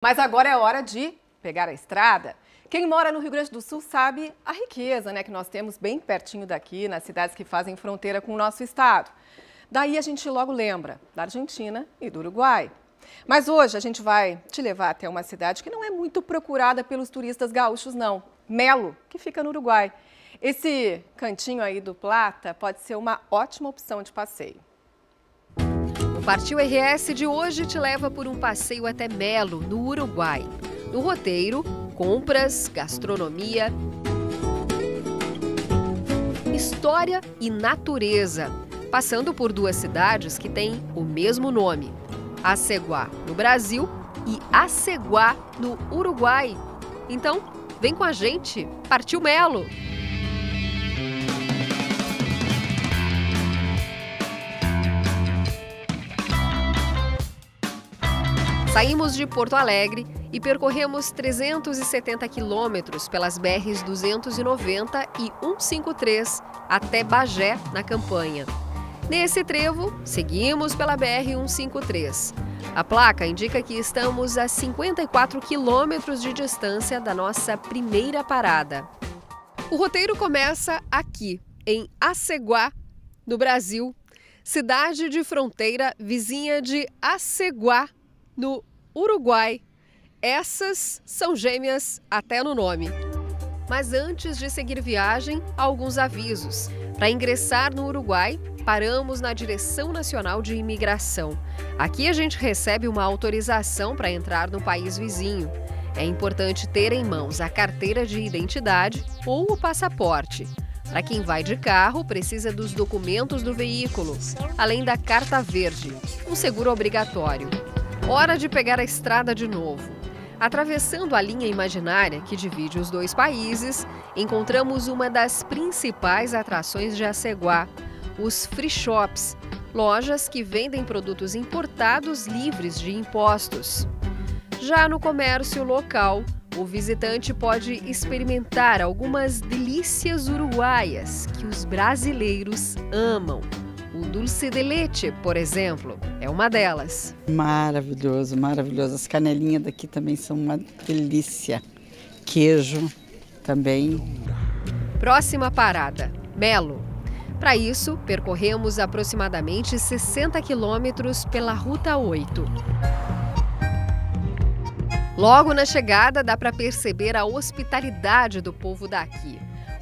Mas agora é hora de pegar a estrada. Quem mora no Rio Grande do Sul sabe a riqueza né, que nós temos bem pertinho daqui, nas cidades que fazem fronteira com o nosso estado. Daí a gente logo lembra da Argentina e do Uruguai. Mas hoje a gente vai te levar até uma cidade que não é muito procurada pelos turistas gaúchos, não. Melo, que fica no Uruguai. Esse cantinho aí do Plata pode ser uma ótima opção de passeio. O Partiu RS de hoje te leva por um passeio até Melo, no Uruguai. No roteiro, compras, gastronomia, história e natureza, passando por duas cidades que têm o mesmo nome: Aceguá, no Brasil, e Aceguá, no Uruguai. Então, vem com a gente, partiu Melo! Saímos de Porto Alegre e percorremos 370 quilômetros pelas BRs 290 e 153 até Bagé, na campanha. Nesse trevo, seguimos pela BR 153. A placa indica que estamos a 54 quilômetros de distância da nossa primeira parada. O roteiro começa aqui, em Aceguá, no Brasil, cidade de fronteira vizinha de Aceguá, no Uruguai. Essas são gêmeas até no nome. Mas antes de seguir viagem, alguns avisos. Para ingressar no Uruguai, paramos na Direção Nacional de Imigração. Aqui a gente recebe uma autorização para entrar no país vizinho. É importante ter em mãos a carteira de identidade ou o passaporte. Para quem vai de carro, precisa dos documentos do veículo, além da carta verde, um seguro obrigatório. Hora de pegar a estrada de novo. Atravessando a linha imaginária que divide os dois países, encontramos uma das principais atrações de Aceguá, os free shops, lojas que vendem produtos importados livres de impostos. Já no comércio local, o visitante pode experimentar algumas delícias uruguaias que os brasileiros amam. Dulce de leite, por exemplo, é uma delas. Maravilhoso, maravilhoso. As canelinhas daqui também são uma delícia. Queijo também. Próxima parada, Melo. Para isso, percorremos aproximadamente 60 quilômetros pela Ruta 8. Logo na chegada, dá para perceber a hospitalidade do povo daqui.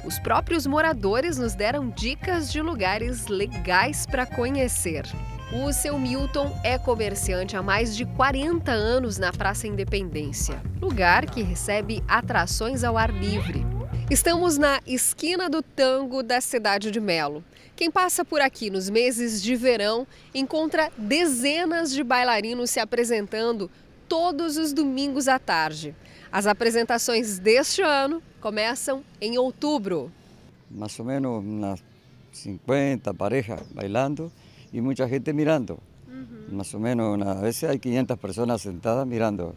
Os próprios moradores nos deram dicas de lugares legais para conhecer. O seu Milton é comerciante há mais de 40 anos na Praça Independência, lugar que recebe atrações ao ar livre. Estamos na esquina do tango da cidade de Melo. Quem passa por aqui nos meses de verão encontra dezenas de bailarinos se apresentando todos os domingos à tarde. As apresentações deste ano começam em outubro. Mais ou menos umas 50 parejas bailando e muita gente mirando. Uhum. Mais ou menos, às vezes há 500 pessoas sentadas mirando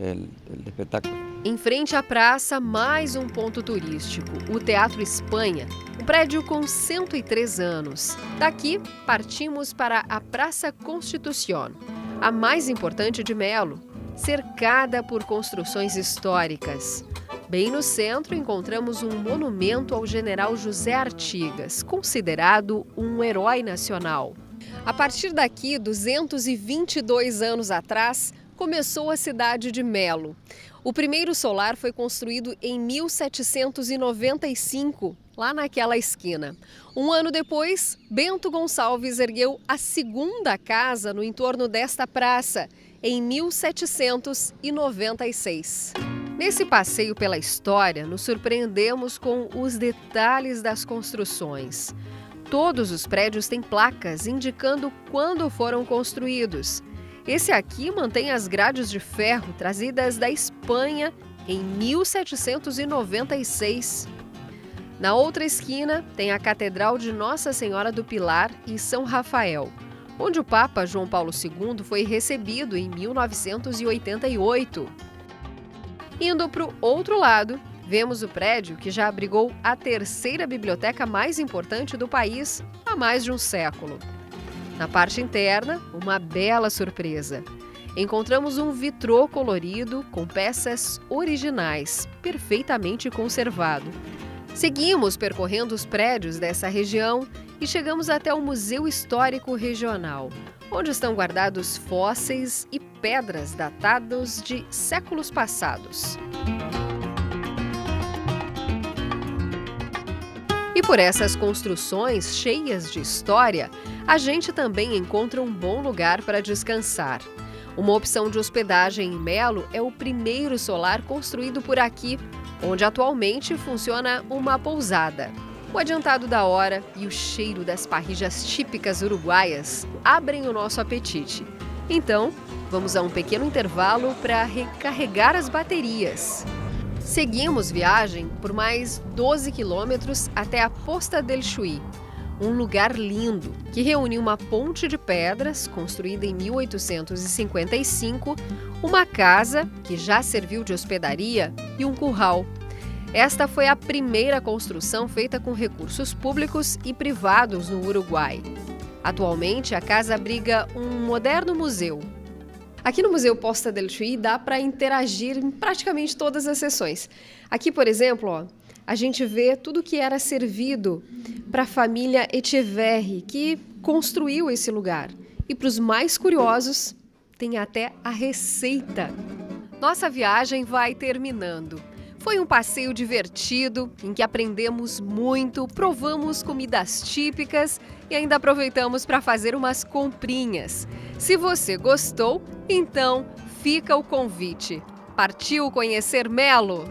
o espetáculo. Em frente à praça, mais um ponto turístico, o Teatro Espanha, um prédio com 103 anos. Daqui, partimos para a Praça Constitución, a mais importante de Melo, cercada por construções históricas. Bem no centro encontramos um monumento ao general José Artigas, considerado um herói nacional. A partir daqui, 222 anos atrás, começou a cidade de Melo. O primeiro solar foi construído em 1795, lá naquela esquina. Um ano depois, Bento Gonçalves ergueu a segunda casa no entorno desta praça, em 1796. Nesse passeio pela história, nos surpreendemos com os detalhes das construções. Todos os prédios têm placas indicando quando foram construídos. Esse aqui mantém as grades de ferro trazidas da Espanha em 1796. Na outra esquina tem a Catedral de Nossa Senhora do Pilar e São Rafael onde o Papa João Paulo II foi recebido em 1988. Indo para o outro lado, vemos o prédio que já abrigou a terceira biblioteca mais importante do país há mais de um século. Na parte interna, uma bela surpresa. encontramos um vitrô colorido com peças originais, perfeitamente conservado. Seguimos percorrendo os prédios dessa região e chegamos até o Museu Histórico Regional, onde estão guardados fósseis e pedras datados de séculos passados. E por essas construções cheias de história, a gente também encontra um bom lugar para descansar. Uma opção de hospedagem em Melo é o primeiro solar construído por aqui, onde atualmente funciona uma pousada. O adiantado da hora e o cheiro das parrijas típicas uruguaias abrem o nosso apetite. Então, vamos a um pequeno intervalo para recarregar as baterias. Seguimos viagem por mais 12 quilômetros até a Posta del Chuí, um lugar lindo que reúne uma ponte de pedras construída em 1855, uma casa que já serviu de hospedaria e um curral. Esta foi a primeira construção feita com recursos públicos e privados no Uruguai. Atualmente, a casa abriga um moderno museu, Aqui no Museu Posta del Chuí dá para interagir em praticamente todas as sessões. Aqui, por exemplo, ó, a gente vê tudo que era servido para a família Echeverri, que construiu esse lugar. E para os mais curiosos, tem até a receita. Nossa viagem vai terminando. Foi um passeio divertido em que aprendemos muito, provamos comidas típicas e ainda aproveitamos para fazer umas comprinhas. Se você gostou, então fica o convite. Partiu conhecer Melo?